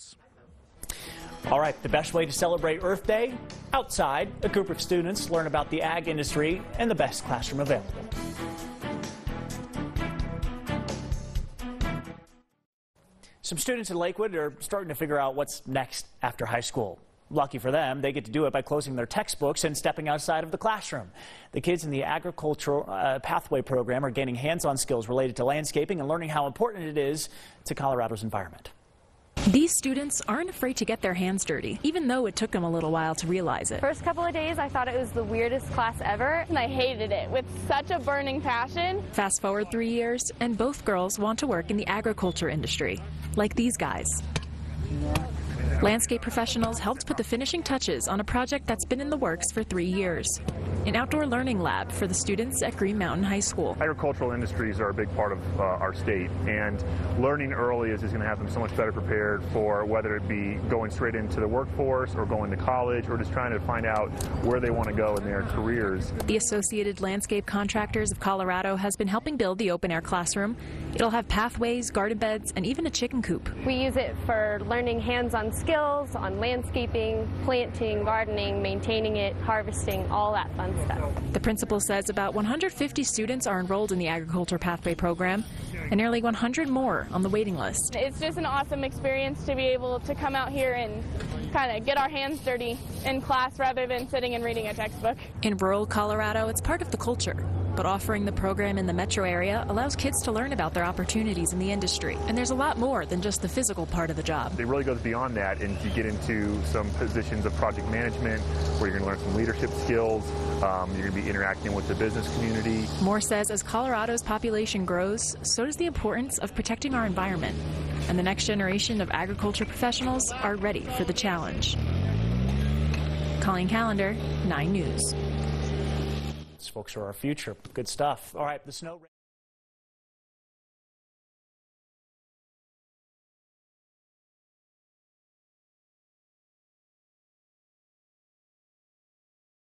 News. All right, the best way to celebrate Earth Day? Outside, a group of students learn about the ag industry in the best classroom available. Some students in Lakewood are starting to figure out what's next after high school. Lucky for them, they get to do it by closing their textbooks and stepping outside of the classroom. The kids in the agricultural uh, pathway program are gaining hands-on skills related to landscaping and learning how important it is to Colorado's environment. These students aren't afraid to get their hands dirty, even though it took them a little while to realize it. First couple of days, I thought it was the weirdest class ever, and I hated it with such a burning passion. Fast forward three years, and both girls want to work in the agriculture industry, like these guys. Landscape professionals helped put the finishing touches on a project that's been in the works for three years. An outdoor learning lab for the students at Green Mountain High School. Agricultural industries are a big part of uh, our state, and learning early is, is going to have them so much better prepared for whether it be going straight into the workforce or going to college or just trying to find out where they want to go in their careers. The Associated Landscape Contractors of Colorado has been helping build the open air classroom. It'll have pathways, garden beds, and even a chicken coop. We use it for learning hands-on skills on landscaping, planting, gardening, maintaining it, harvesting, all that fun stuff. The principal says about 150 students are enrolled in the Agriculture Pathway program and nearly 100 more on the waiting list. It's just an awesome experience to be able to come out here and kind of get our hands dirty in class rather than sitting and reading a textbook. In rural Colorado, it's part of the culture. But offering the program in the metro area allows kids to learn about their opportunities in the industry. And there's a lot more than just the physical part of the job. It really goes beyond that, and you get into some positions of project management where you're going to learn some leadership skills. Um, you're going to be interacting with the business community. Moore says as Colorado's population grows, so does the importance of protecting our environment. And the next generation of agriculture professionals are ready for the challenge. Colleen Calendar, 9 News. Folks are our future. Good stuff. All right, the snow.